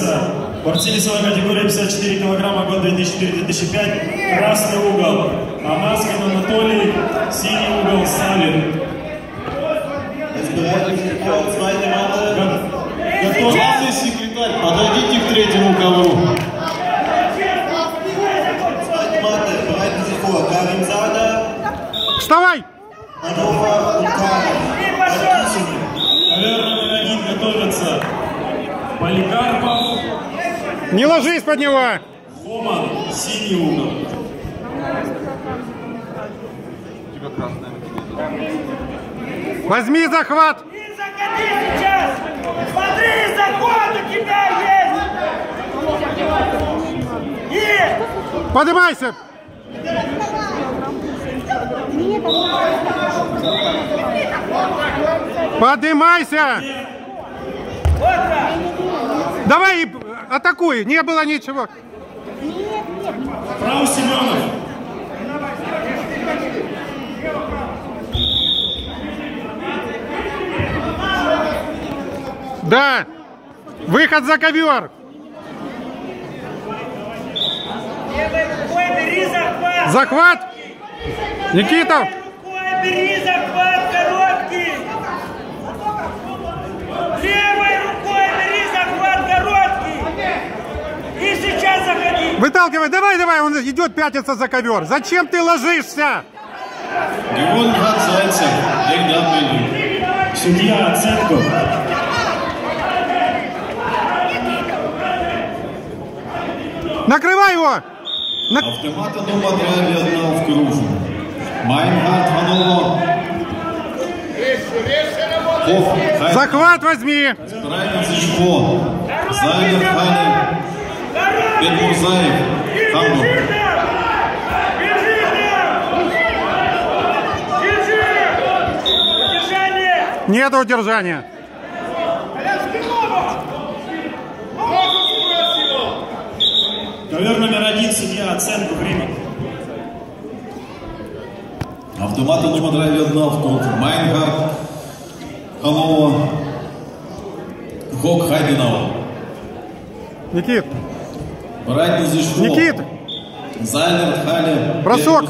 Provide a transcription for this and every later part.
готовятся борцы весовой категории 54 килограмма, год 2004-2005, красный угол, Амаскин Анатолий, синий угол, Савин. Готов. Главный секретарь, подойдите к третьему ковру. Вставай! Ковер номер один готовится. Поликарпов, Не ложись под него! Хоман, синий угол. Возьми захват! Ты заходи сейчас! Смотри, заход у тебя есть! Есть! Поднимайся! Поднимайся! Вот так! Давай и атакуй! Не было ничего. Фрау Семенов, Да! Выход за ковер! Захват! Захват! Никита! Левой рукой бери захват заходи! Выталкивай! Давай, давай! Он идет пятиться за ковер! Зачем ты ложишься? Gewonnen hat Zайцев. Wegen der Abmeldung. судья оценку. Накрывай его! На- Автомата номер 2 Вьетнам в Кружу. Майнгард Хайт, Захват возьми! Брайан Зишко. Зайнер Хали. Держи! Удержание! Нет удержания. Ковер номер один, судья оценку примет. Автомата номер 2 Вьетнам в Кружу. Майнгард Ханово. Хок Хайденова. Никит, Никит, Зайнер Хали. бросок.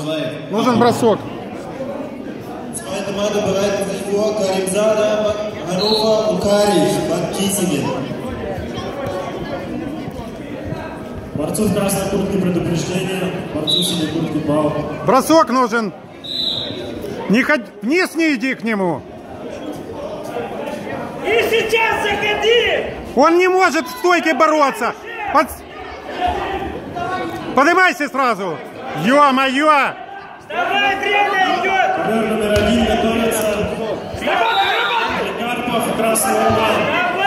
Нужен бросок. Zweite Male bereiten sich vor Karimzada, Hannover und Karic, Bad Kiesingen. Борцу в красной куртке предупреждение, борцу в синей куртке бал. Бросок нужен. Не ходь, вниз не иди к нему. И сейчас заходи! Он не может в стойке бороться. Под... Поднимайся сразу. Ё-моё! Давай, время идет! Один готовится. Поликарпов, красный угол.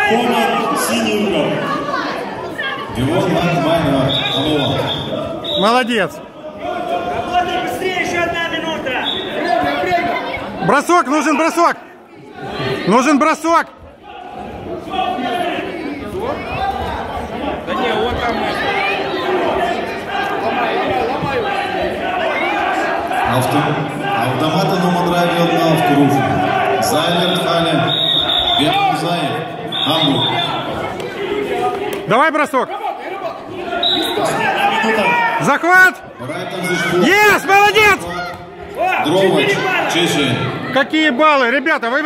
Хоман, синий угол. Gewonnen hat Майнгард Ханово. Молодец. Работай быстрее, еще одна минута! Бросок, нужен бросок. Нужен бросок. Авто... Автомата номер 2 Вьетнам в Кружу. Зайнер Хали. Бедмурзаев. Хамбург. Давай бросок. Захват. Есть, молодец. Дровач. Чечень. Какие баллы, ребята, вы!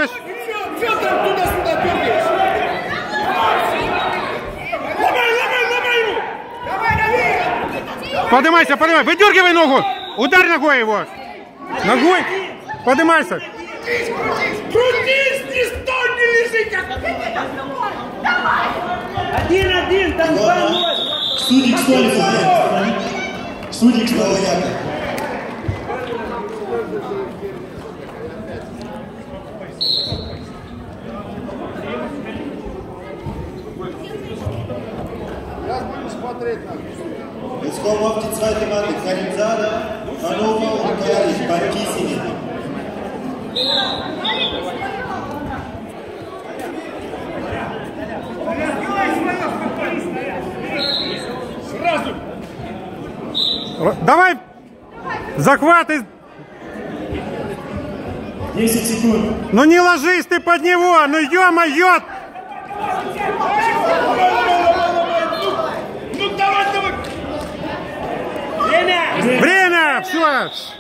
Поднимайся, поднимай. Выдергивай ногу. Ударь ногой его. Ногой. Поднимайся. Крутись, не стой, не лежи, как... Один-один, там два ноль. Судьи к столику, блядь. Судьи к столику. Яка. Jetzt kommen auf die zweite Matte Karimzada, Hannover Bad Kiesingen. Р- Давай. Захват. и- 10 секунд. Ну не ложись ты под него. Ну ё-моё. Все!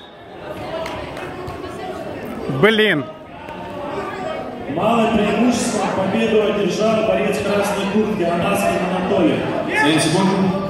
Блин. Малое преимущество победу одержал борец красной куртки Анаскин Анатолий. 7 секунд.